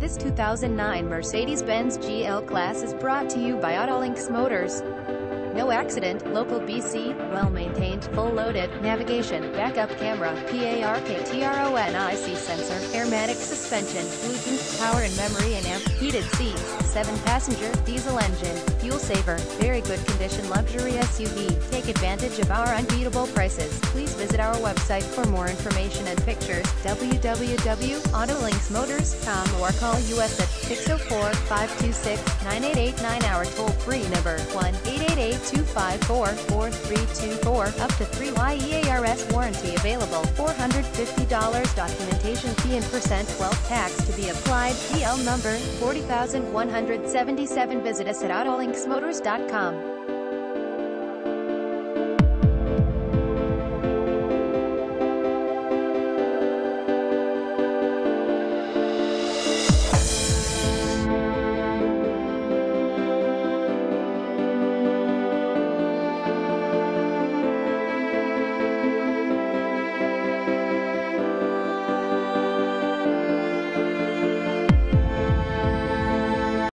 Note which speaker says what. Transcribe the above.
Speaker 1: This 2009 Mercedes-Benz GL Class is brought to you by Autolinx Motors. No accident, local BC, well-maintained, full-loaded, navigation, backup camera, PARKTRONIC sensor, airmatic suspension, Bluetooth, power and memory and amp, heated seats, 7-passenger, diesel engine, fuel saver, very good condition luxury SUV. Take advantage of our unbeatable prices. Please visit our website for more information and pictures, www.autolinxmotors.com or call us at 604-526-9889 our toll-free number 1-888-254-4324 up to 3 YEARS warranty available. $450 documentation fee and percent 12 tax to be applied. DL number 40177 visit us at autolinxmotors.com